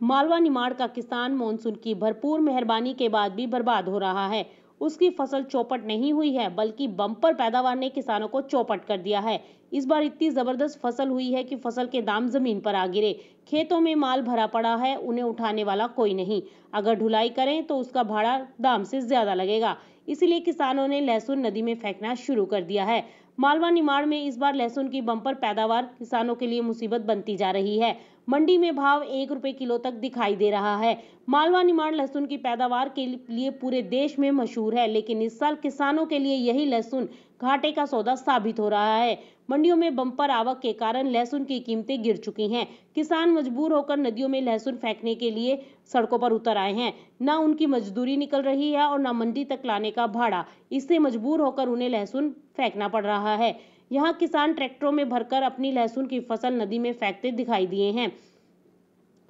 मालवा निमाड़ का किसान मानसून की भरपूर मेहरबानी के बाद भी बर्बाद हो रहा है। उसकी फ़सल चौपट नहीं हुई है, बल्कि बम्पर पैदावार ने किसानों को चौपट कर दिया है। इस बार इतनी ज़बरदस्त फ़सल हुई है कि फ़सल के दाम ज़मीन पर आ गिरे। खेतों में माल भरा पड़ा है, उन्हें उठाने वाला कोई नहीं। अगर ढुलाई करें तो उसका भाड़ा दाम से ज़्यादा लगेगा। इसलिए किसानों ने लहसुन नदी में फेंकना शुरू कर दिया है। मालवा निमाड़ में इस बार लहसुन की बम्पर पैदावार किसानों के लिए मुसीबत बनती जा रही है। मंडी में भाव एक रुपए किलो तक दिखाई दे रहा है। मालवा निमाड़ लहसुन की पैदावार के लिए पूरे देश में मशहूर है, लेकिन इस साल किसानों के लिए यही लहसुन घाटे का सौदा साबित हो रहा है। मंडियों में बम्पर आवक के कारण लहसुन की कीमतें गिर चुकी हैं। किसान मजबूर होकर नदियों में लहसुन फेंकने के लिए सड़कों पर उतर आए हैं। न उनकी मजदूरी निकल रही है और न मंडी तक लाने का भाड़ा। इससे मजबूर होकर उन्हें लहसुन फेंकना पड़ रहा है। यहाँ किसान ट्रैक्टरों में भरकर अपनी लहसुन की फ़सल नदी में फेंकते दिखाई दिए हैं।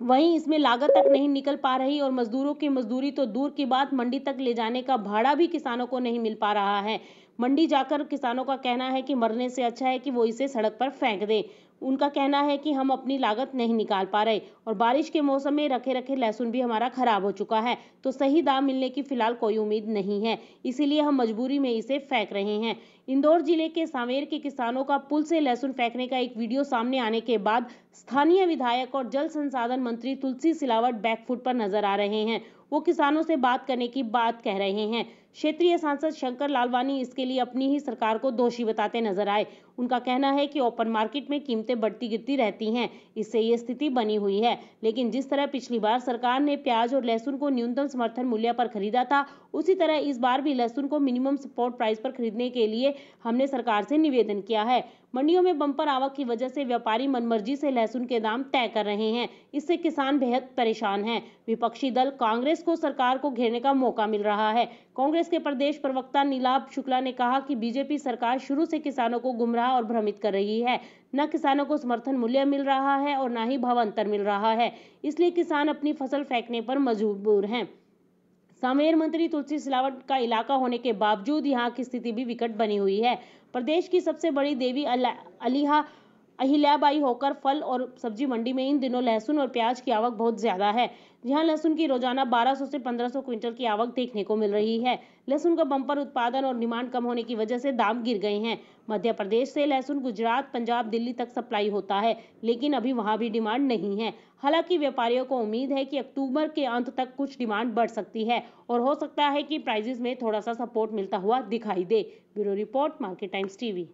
वहीं इसमें लागत तक नहीं निकल पा रही और मजदूरों की मजदूरी तो दूर की बात, मंडी तक ले जाने का भाड़ा भी किसानों को नहीं मिल पा रहा है। मंडी जाकर किसानों का कहना है कि मरने से अच्छा है कि वो इसे सड़क पर फेंक दें। उनका कहना है कि हम अपनी लागत नहीं निकाल पा रहे और बारिश के मौसम में रखे रखे लहसुन भी हमारा खराब हो चुका है तो सही दाम मिलने की फ़िलहाल कोई उम्मीद नहीं है। इसीलिए हम मजबूरी में इसे फेंक रहे हैं। इंदौर ज़िले के सांवेर के किसानों का पुल से लहसुन फेंकने का एक वीडियो सामने आने के बाद स्थानीय विधायक और जल संसाधन मंत्री तुलसी सिलावट बैकफुट पर नज़र आ रहे हैं। वो किसानों से बात करने की बात कह रहे हैं। क्षेत्रीय सांसद शंकर लालवानी इसके लिए अपनी ही सरकार को दोषी बताते नज़र आए। उनका कहना है कि ओपन मार्केट में कीमतें बढ़ती गिरती रहती हैं, इससे ये स्थिति बनी हुई है। लेकिन जिस तरह पिछली बार सरकार ने प्याज और लहसुन को न्यूनतम समर्थन मूल्य पर खरीदा था, उसी तरह इस बार भी लहसुन को मिनिमम सपोर्ट प्राइस पर खरीदने के लिए हमने सरकार से निवेदन किया है। मंडियों में बंपर आवक की वजह से व्यापारी मनमर्जी से लहसुन के दाम तय कर रहे हैं, इससे किसान बेहद परेशान हैं। विपक्षी दल कांग्रेस को सरकार को घेरने का मौका मिल रहा है। कांग्रेस के प्रदेश प्रवक्ता नीलाभ शुक्ला ने कहा कि बीजेपी सरकार शुरू से किसानों को गुमराह और भ्रमित कर रही है। न किसानों को समर्थन मूल्य मिल रहा है और न ही भावांतर मिल रहा है, इसलिए किसान अपनी फ़सल फेंकने पर मजबूर हैं। सामेर मंत्री तुलसी सिलावट का इलाका होने के बावजूद यहाँ की स्थिति भी विकट बनी हुई है। प्रदेश की सबसे बड़ी देवी अलिहा अहिल्याबाई होकर फल और सब्ज़ी मंडी में इन दिनों लहसुन और प्याज की आवक बहुत ज़्यादा है। जहाँ लहसुन की रोज़ाना 1200 से 1500 क्विंटल की आवक देखने को मिल रही है। लहसुन का बंपर उत्पादन और डिमांड कम होने की वजह से दाम गिर गए हैं। मध्य प्रदेश से लहसुन गुजरात, पंजाब, दिल्ली तक सप्लाई होता है, लेकिन अभी वहाँ भी डिमांड नहीं है। हालाँकि व्यापारियों को उम्मीद है कि अक्टूबर के अंत तक कुछ डिमांड बढ़ सकती है और हो सकता है कि प्राइजेस में थोड़ा सा सपोर्ट मिलता हुआ दिखाई दे। Bureau report, market times TV.